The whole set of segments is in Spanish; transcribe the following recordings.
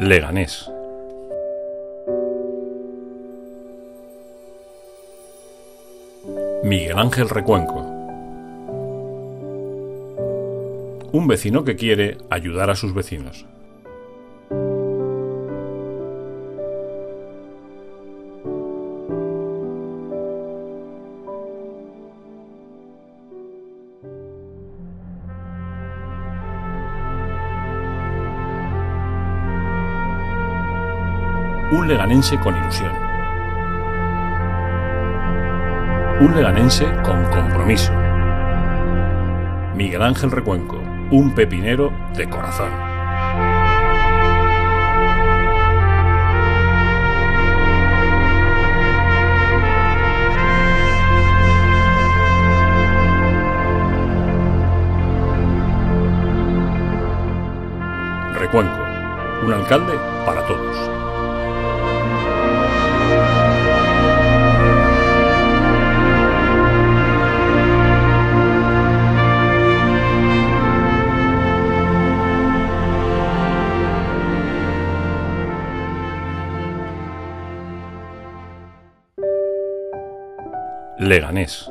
Leganés. Miguel Ángel Recuenco. Un vecino que quiere ayudar a sus vecinos. Un leganense con ilusión. Un leganense con compromiso. Miguel Ángel Recuenco, un pepinero de corazón. Recuenco, un alcalde para todos. Leganés.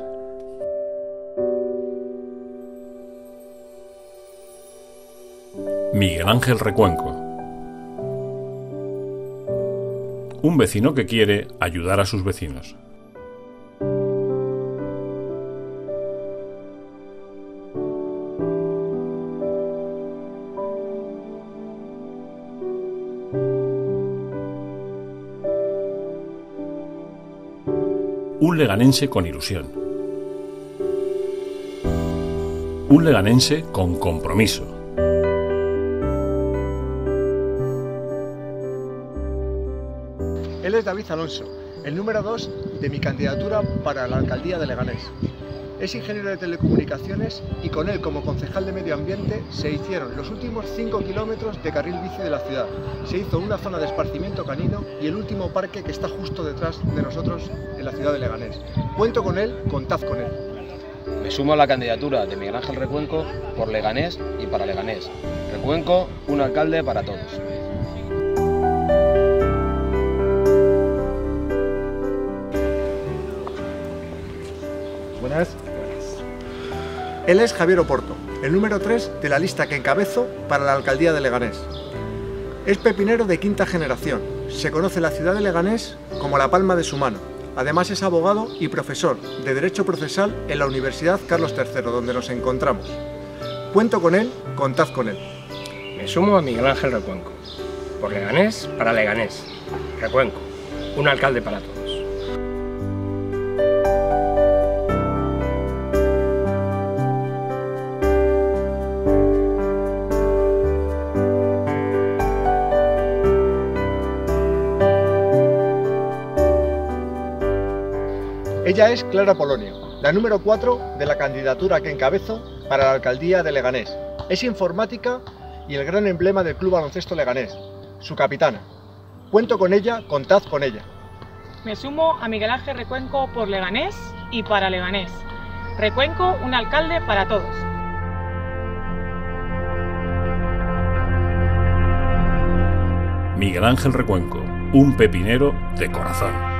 Miguel Ángel Recuenco. Un vecino que quiere ayudar a sus vecinos. Un leganense con ilusión. Un leganense con compromiso. Él es David Alonso, el número 2 de mi candidatura para la alcaldía de Leganés. Es ingeniero de telecomunicaciones y con él como concejal de medio ambiente se hicieron los últimos 5 kilómetros de carril bici de la ciudad. Se hizo una zona de esparcimiento canino y el último parque que está justo detrás de nosotros en la ciudad de Leganés. Cuento con él, contad con él. Me sumo a la candidatura de Miguel Ángel Recuenco por Leganés y para Leganés. Recuenco, un alcalde para todos. Buenas. Él es Javier Oporto, el número 3 de la lista que encabezo para la alcaldía de Leganés. Es pepinero de quinta generación. Se conoce la ciudad de Leganés como la palma de su mano. Además es abogado y profesor de Derecho Procesal en la Universidad Carlos III, donde nos encontramos. Cuento con él, contad con él. Me sumo a Miguel Ángel Recuenco. Por Leganés, para Leganés. Recuenco, un alcalde para todos. Ella es Clara Polonio, la número 4 de la candidatura que encabezo para la alcaldía de Leganés. Es informática y el gran emblema del Club Baloncesto Leganés, su capitana. Cuento con ella, contad con ella. Me sumo a Miguel Ángel Recuenco por Leganés y para Leganés. Recuenco, un alcalde para todos. Miguel Ángel Recuenco, un pepinero de corazón.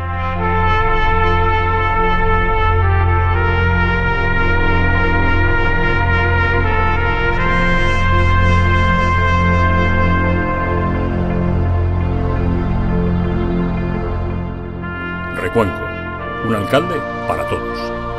Recuenco, un alcalde para todos.